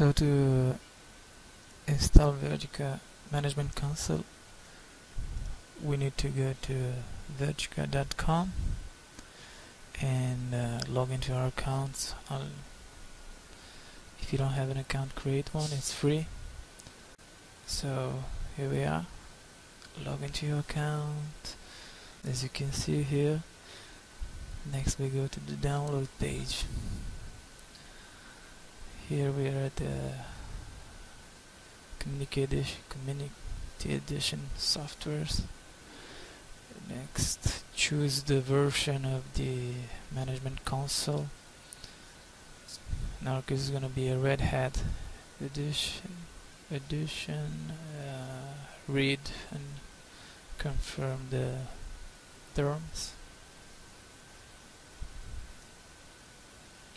So to install Vertica Management Console we need to go to vertica.com and uh, log into our accounts. I'll, if you don't have an account create one. It's free. So here we are. Log into your account. As you can see here next we go to the download page here we are at the community edition softwares. Next choose the version of the management console. In our case it's gonna be a Red Hat edition edition uh, read and confirm the terms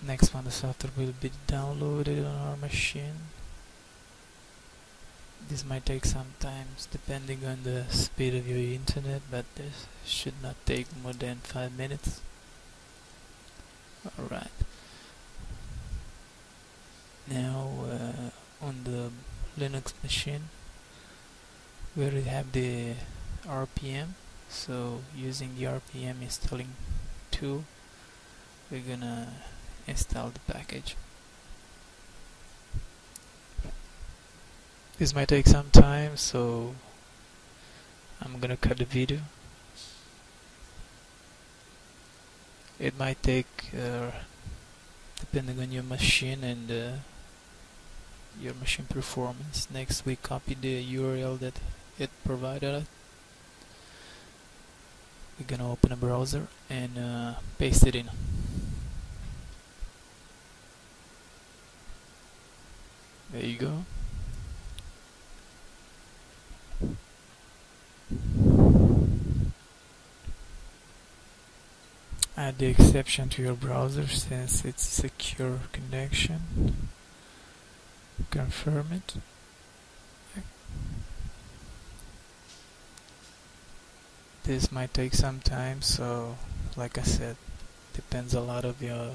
next one the software will be downloaded on our machine. This might take some time depending on the speed of your internet but this should not take more than 5 minutes. Alright. Now uh, on the Linux machine we already have the RPM so using the RPM installing tool we're gonna install the package. This might take some time so I'm gonna cut the video. It might take uh, depending on your machine and uh, your machine performance next we copy the URL that it provided we're gonna open a browser and uh, paste it in there you go. Add the exception to your browser since it's a secure connection. Confirm it. This might take some time so like I said depends a lot of your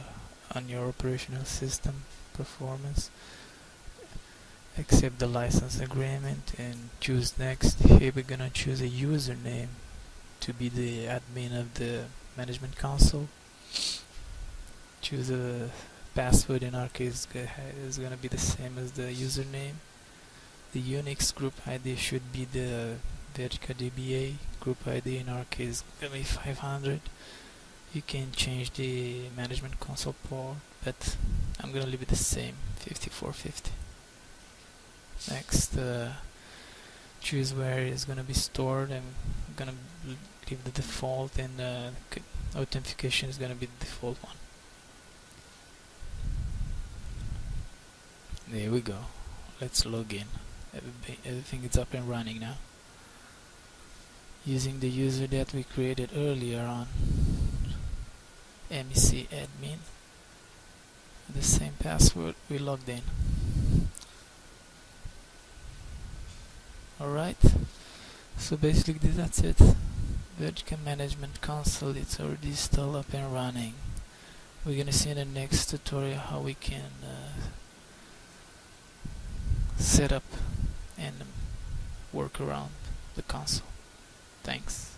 on your operational system performance accept the license agreement and choose next. Here we're gonna choose a username to be the admin of the management console choose a password in our case is gonna be the same as the username. The Unix group ID should be the Vertica DBA group ID in our case gonna be 500 you can change the management console port but I'm gonna leave it the same 5450 next uh, choose where it's gonna be stored I'm gonna leave the default and uh, authentication is gonna be the default one. There we go. Let's log in. Everything, everything is up and running now. Using the user that we created earlier on. MEC admin. The same password we logged in alright. So basically that's it. Vertica Management Console it's already still up and running. We're gonna see in the next tutorial how we can uh, set up and work around the console. Thanks